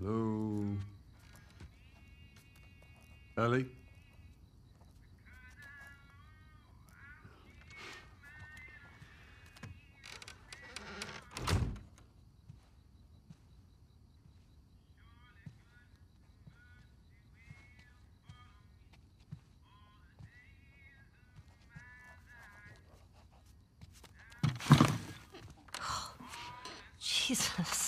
Hello? Ellie? Oh, Jesus.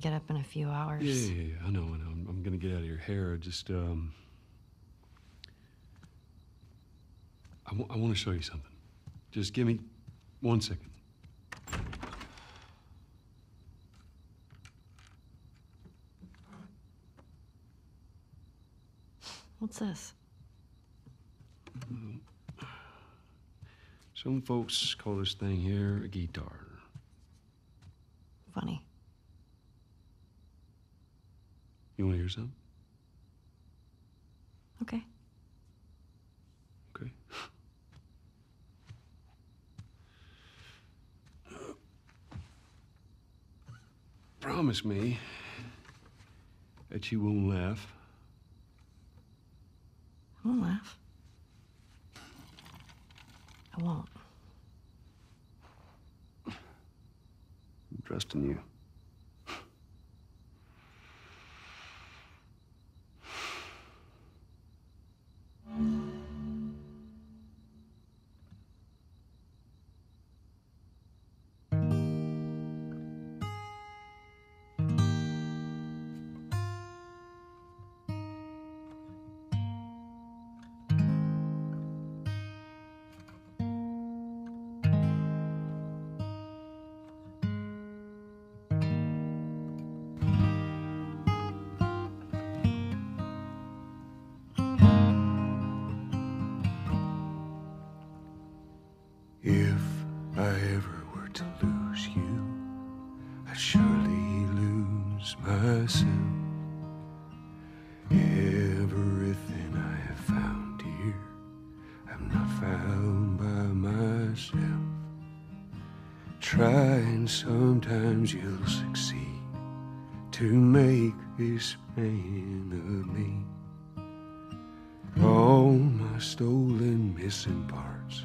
get up in a few hours. Yeah, yeah, yeah, I know, I know. I'm, I'm gonna get out of your hair. Just, um, I want to show you something. Just give me one second. What's this? Some folks call this thing here a guitar. Funny. You want to hear something? Okay. Okay. Uh, promise me that you won't laugh. I won't laugh. I won't. I'm trusting you. To lose you, I'd surely lose myself. Everything I have found here, I'm not found by myself. Try and sometimes you'll succeed to make this man of me. All my stolen missing parts.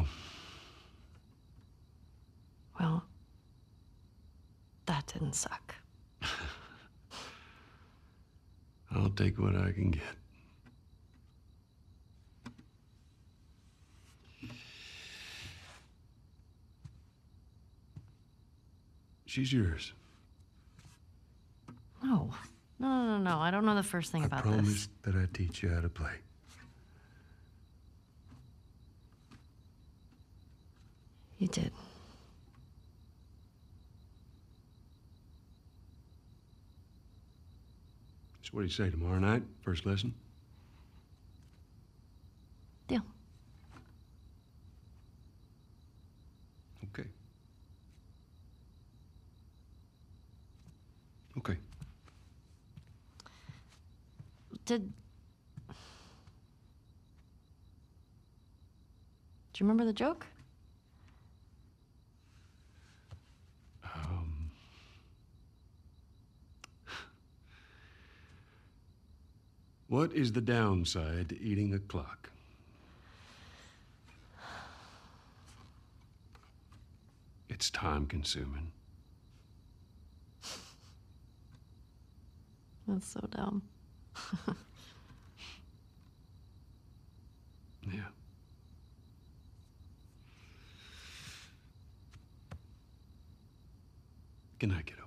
you. Well, that didn't suck. I'll take what I can get. She's yours. No. No, no, no, no. I don't know the first thing I about promise this. that I teach you how to play. You did. So what do you say, tomorrow night, first lesson? Deal. Okay. Okay. Did... Do you remember the joke? What is the downside to eating a clock? It's time consuming. That's so dumb. Yeah. Good night, kiddo.